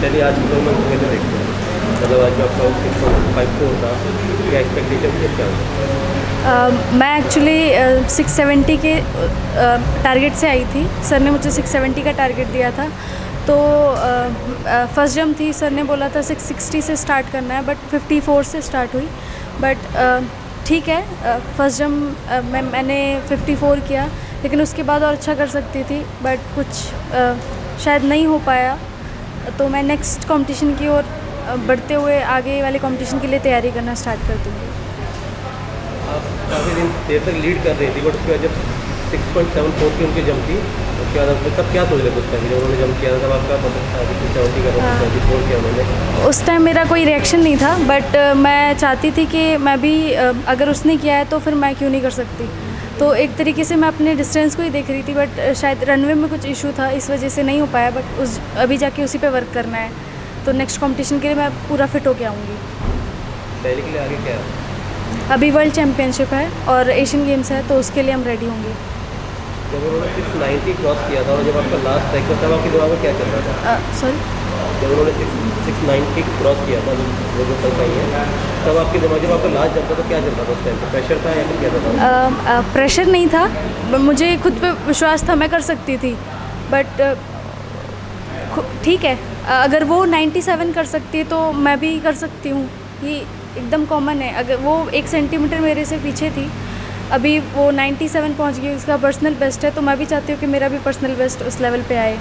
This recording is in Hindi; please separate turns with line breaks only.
चलिए आज परफॉर्मेंस कैसे देखते हैं। मतलब आज आपका सिक्स फाइव फोर था क्या एक्सपेक्टेशन क्या
अ, मैं एक्चुअली सिक्स सेवेंटी के टारगेट uh, से आई थी। सर ने मुझे सिक्स सेवेंटी का टारगेट दिया था। तो फ़र्स्ट जंप थी। सर ने बोला था सिक्स सिक्सटी से स्टार्ट करना है बट फिफ्टी फोर से स्टार्ट हुई। बट ठीक है। फ़र्स्ट जंप मैं मैंने फिफ्टी फोर किया। लेकिन उसके बाद और अच्छा कर सकती थी बट कुछ शायद नहीं हो पाया। तो मैं नेक्स्ट कंपटीशन की ओर बढ़ते हुए आगे वाले कंपटीशन के लिए तैयारी करना स्टार्ट कर दूँगी।
आप काफ़ी दिन देर तक लीड कर रही थी बट उसके बाद जब सिक्स पॉइंट सेवन फोर की उनकी जंप थी उसके बाद आपने तब क्या सोच रहे उस टाइम जब उन्होंने जंप किया तब आपका सेवेंटी का
हाँ।
फोर किया उन्होंने।
उस टाइम मेरा कोई रिएक्शन नहीं था बट मैं चाहती थी कि मैं भी अगर उसने किया है तो फिर मैं क्यों नहीं कर सकती? तो एक तरीके से मैं अपने डिस्टेंस को ही देख रही थी बट शायद रनवे में कुछ इशू था इस वजह से नहीं हो पाया बट उस अभी जाके उसी पे वर्क करना है। तो नेक्स्ट कंपटीशन के लिए मैं पूरा फिट होके आऊँगी।
पहले के लिए आगे क्या है?
अभी वर्ल्ड चैम्पियनशिप है और एशियन गेम्स है तो उसके लिए हम रेडी होंगे।
जब उन्होंने सिक्स नाइन्टी क्रॉस किया था और जब आपका लास्ट टैक था आपके दिमाग में क्या चल रहा था?
सॉरी
जब उन्होंने नाइन्टी क्रॉस किया था जो जो कल का ही। तब आपके दिमाग जब आपका लास्ट था तो क्या चल रहा था उस टाइम पे? प्रेशर था या फिर क्या था?
प्रेशर नहीं था मुझे खुद पे विश्वास था मैं कर सकती थी। बट ठीक है अगर वो 97 कर सकती है तो मैं भी कर सकती हूँ। ये एकदम कॉमन है। अगर वो एक सेंटीमीटर मेरे से पीछे थी अभी वो 97 पहुँच गई उसका पर्सनल बेस्ट है तो मैं भी चाहती हूँ कि मेरा भी पर्सनल बेस्ट उस लेवल पे आए।